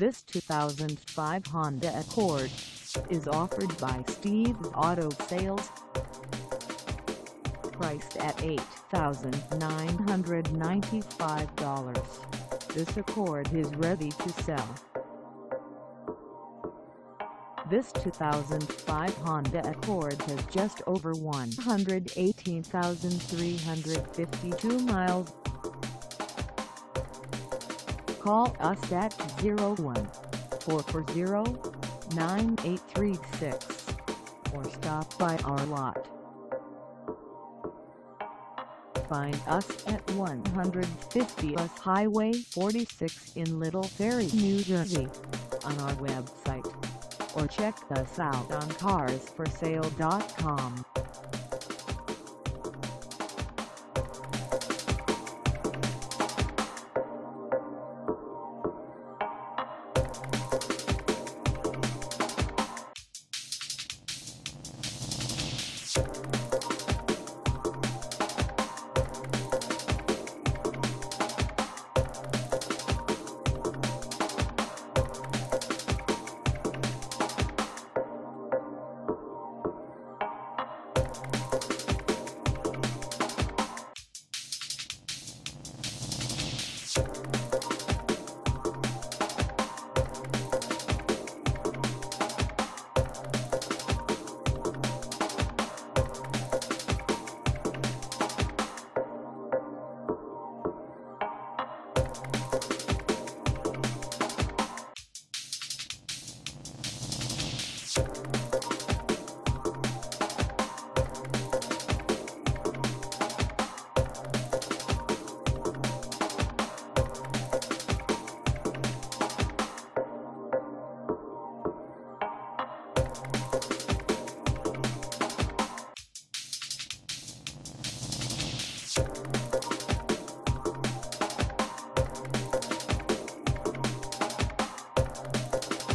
This 2005 Honda Accord is offered by Steve Auto Sales. Priced at $8,995, this Accord is ready to sell. This 2005 Honda Accord has just over 118,352 miles. Call us at 01-440-9836 or stop by our lot. Find us at 150 US Highway 46 in Little Ferry, New Jersey on our website or check us out on carsforsale.com. Thank